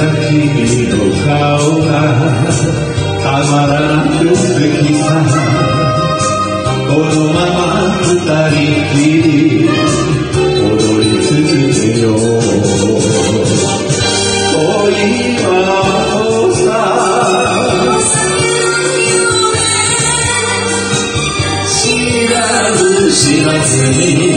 君の顔がたまらなく素敵さこのまま二人きり踊り続けよう。恋はさ知らず知らずに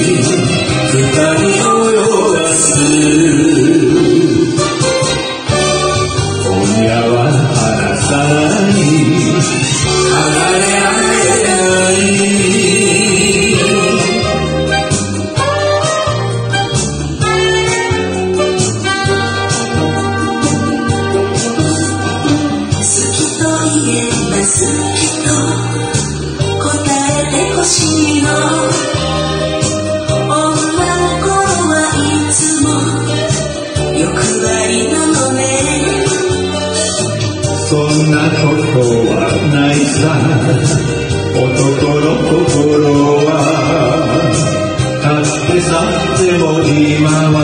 きっと答えてほしいの。女の頃はいつも欲張りなのね。そんなことはないさ。男の心は立って去っても今は。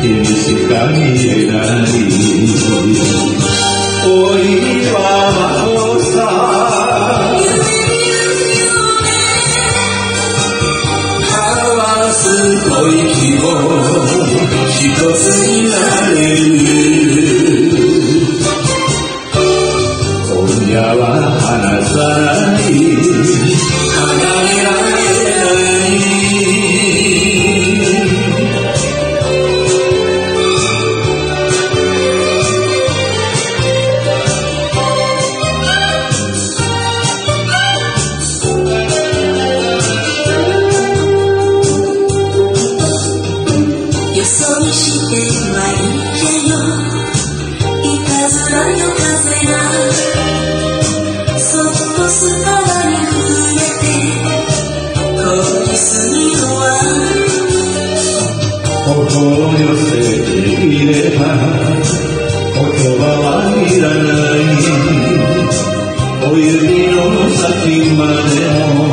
君しか見えない。一つ心を寄せていれば言葉はいらない。お指の先までも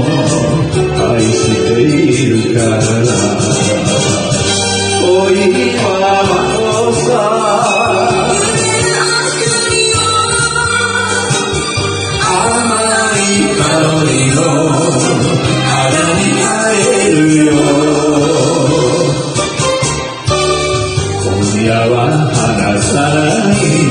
愛しているから。sarayı